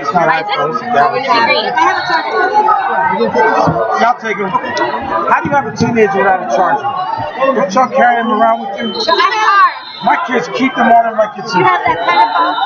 It's not. That was Y'all take him. How do you have a teenager without a charger? Don't y'all carry him around with you? My kids keep them on them like it's. You have that kind of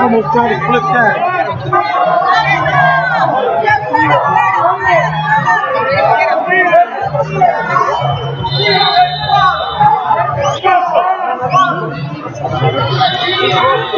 almost tried to flip that. Yeah.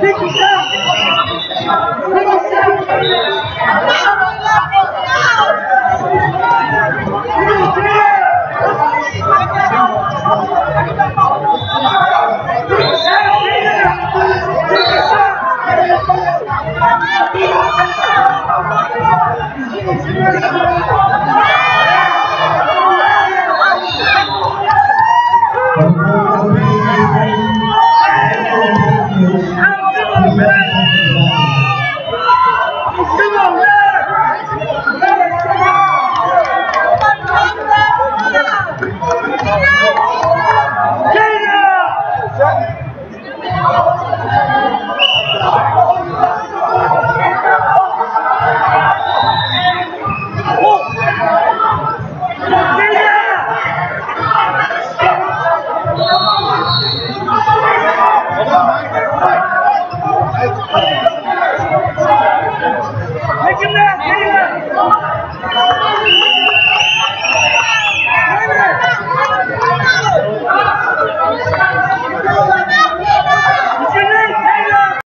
Tem que ser!